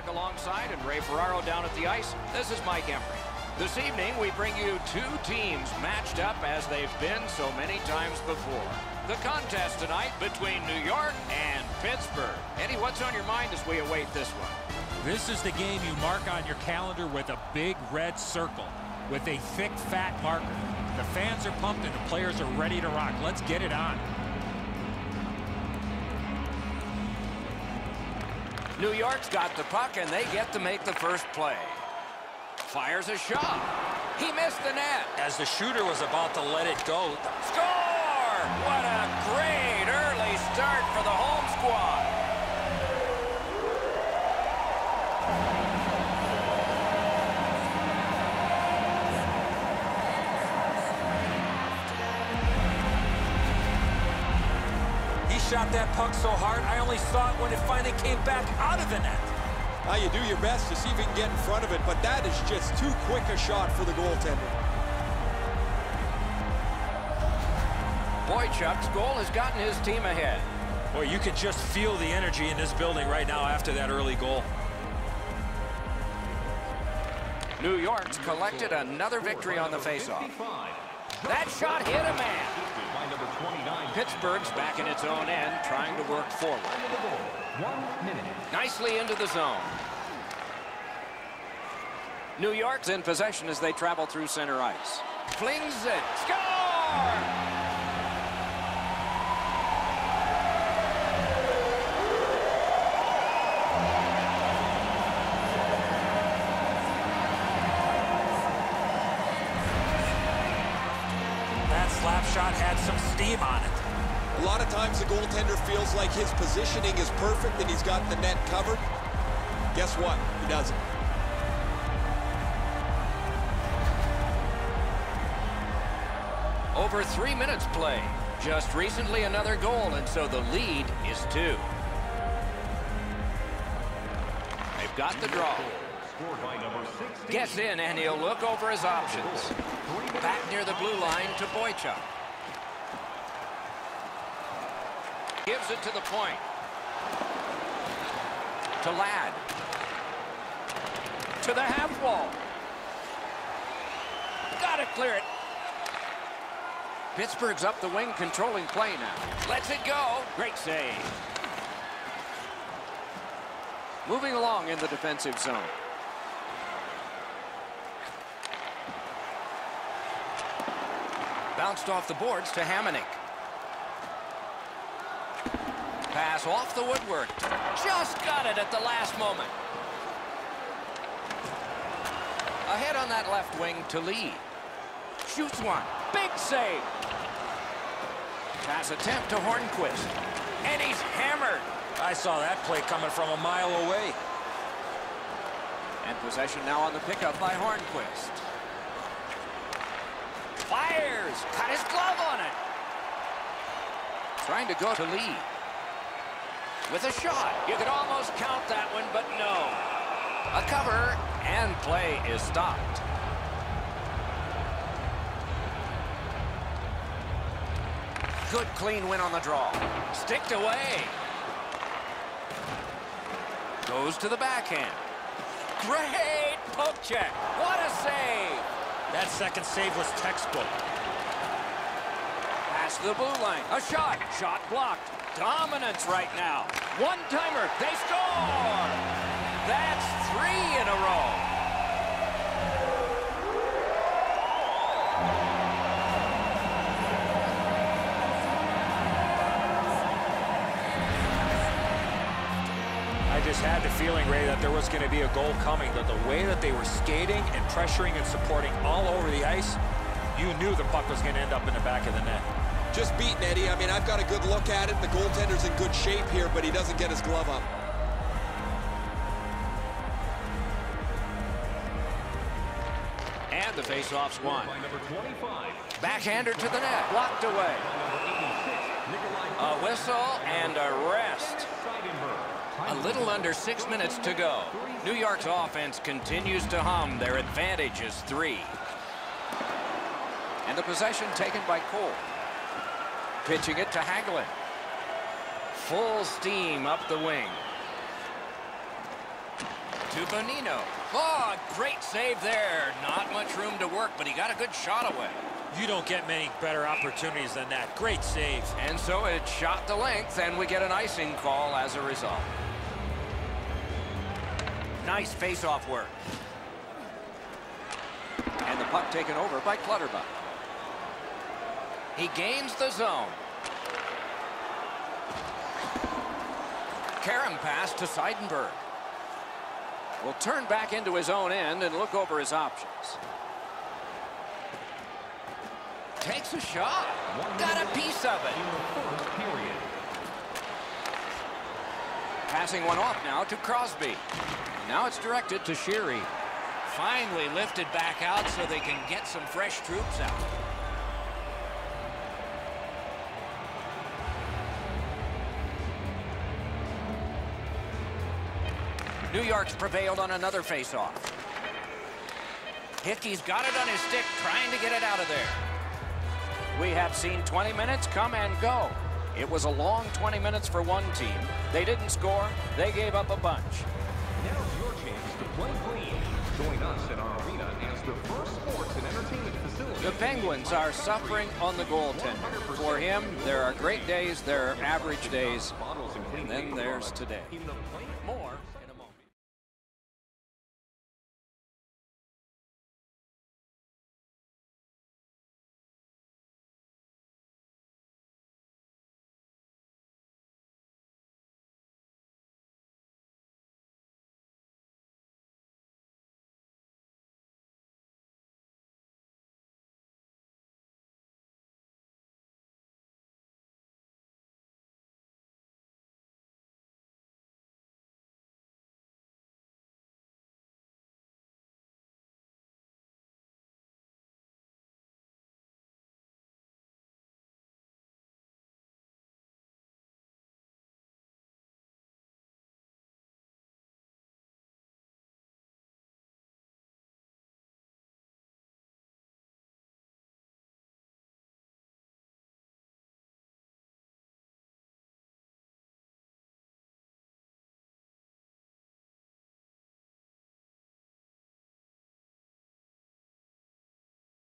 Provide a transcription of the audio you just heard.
Check alongside and Ray Ferraro down at the ice. This is Mike Emrick. This evening, we bring you two teams matched up as they've been so many times before. The contest tonight between New York and Pittsburgh. Eddie, what's on your mind as we await this one? This is the game you mark on your calendar with a big red circle with a thick, fat marker. The fans are pumped and the players are ready to rock. Let's get it on. New York's got the puck, and they get to make the first play. Fires a shot. He missed the net. As the shooter was about to let it go. Score! Shot that puck so hard, I only saw it when it finally came back out of the net. Now you do your best to see if you can get in front of it, but that is just too quick a shot for the goaltender. Boychuk's goal has gotten his team ahead. Boy, you could just feel the energy in this building right now after that early goal. New York's collected another victory on the faceoff. That shot hit a man. Pittsburgh's back in its own end, trying to work forward. Nicely into the zone. New York's in possession as they travel through center ice. Flings it. Score! Some steam on it. A lot of times the goaltender feels like his positioning is perfect and he's got the net covered. Guess what? He doesn't. Over three minutes play. Just recently another goal, and so the lead is two. They've got the draw. Gets in, and he'll look over his options. Back near the blue line to Boychuk. Gives it to the point. To Ladd. To the half wall. Gotta clear it. Pittsburgh's up the wing, controlling play now. Lets it go. Great save. Moving along in the defensive zone. Bounced off the boards to Hamonic. Pass off the woodwork. Just got it at the last moment. Ahead on that left wing to Lee. Shoots one. Big save. Pass attempt to Hornqvist. And he's hammered. I saw that play coming from a mile away. And possession now on the pickup by Hornqvist. Fires. Cut his glove on it. Trying to go to Lee. With a shot. You could almost count that one, but no. A cover, and play is stopped. Good clean win on the draw. Sticked away. Goes to the backhand. Great poke check. What a save. That second save was textbook. Pass the blue line. A shot. Shot blocked. Dominance right now. One-timer. They score. That's three in a row. I just had the feeling, Ray, that there was going to be a goal coming, that the way that they were skating and pressuring and supporting all over the ice, you knew the puck was going to end up in the back of the net. Just beaten, Eddie. I mean, I've got a good look at it. The goaltender's in good shape here, but he doesn't get his glove up. And the faceoff's won. Backhander to the net. Blocked away. A whistle and a rest. A little under six minutes to go. New York's offense continues to hum. Their advantage is three. And the possession taken by Cole. Pitching it to Hagelin. Full steam up the wing. to Bonino. Oh, great save there. Not much room to work, but he got a good shot away. You don't get many better opportunities than that. Great save. And so it shot the length, and we get an icing call as a result. Nice face-off work. And the puck taken over by Clutterbuck. He gains the zone. Karam pass to Seidenberg. Will turn back into his own end and look over his options. Takes a shot. Got a piece of it. Passing one off now to Crosby. Now it's directed to Sheary. Finally lifted back out so they can get some fresh troops out. New York's prevailed on another faceoff. Hickey's got it on his stick, trying to get it out of there. We have seen 20 minutes come and go. It was a long 20 minutes for one team. They didn't score. They gave up a bunch. Now's your chance to play clean. Join us in our arena as the first sports and entertainment facility. The Penguins are suffering on the goaltender. For him, there are great days, there are average days, and then there's today.